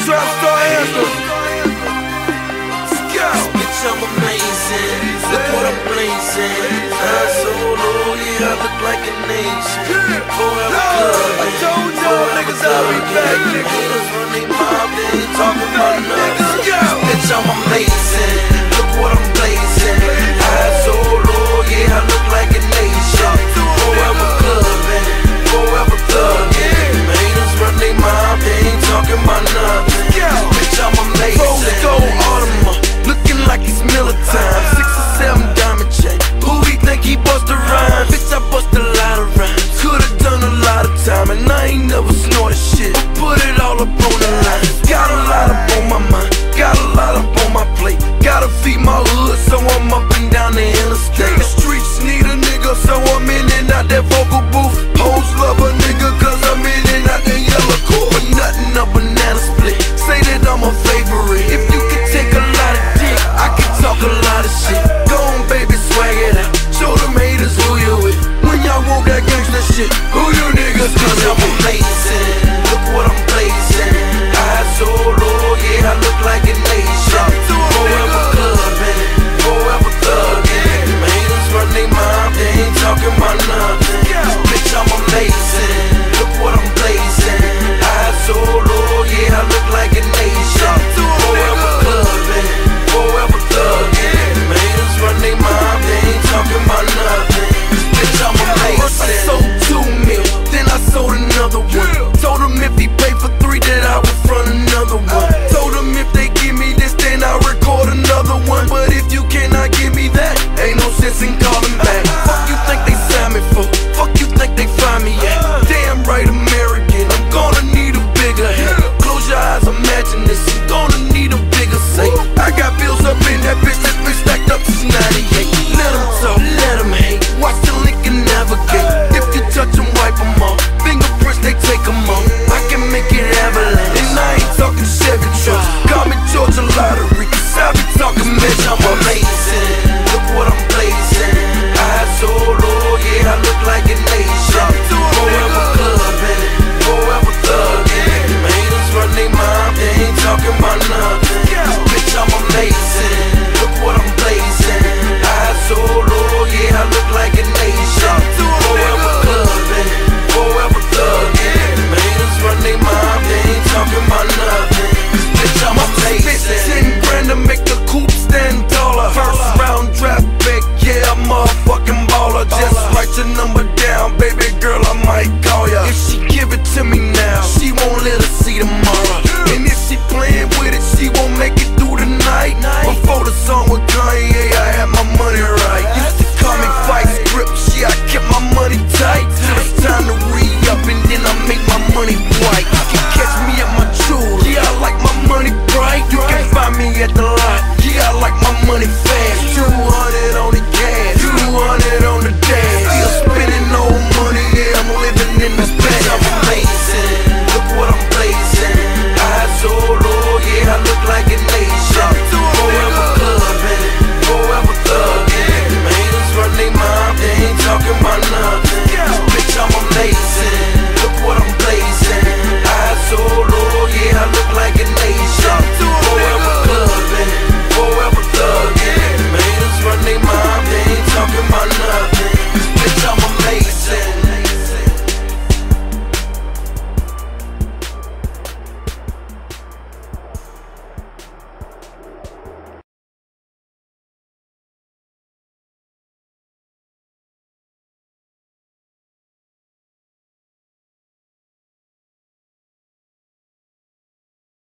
Trust the anthem. Bitch, I'm amazing. Look what I'm blazing. I solo, yeah, I look like nation. I told y'all niggas I'll be back. Run they mob, they ain't talking about and I ain't never snorted shit. Put it all up on the line. Got a lot up on my mind, got a lot up on my plate. Gotta feed my hood, so I'm up and down the interstate. The streets need a nigga, so I'm in and out that vocal booth. Pose a.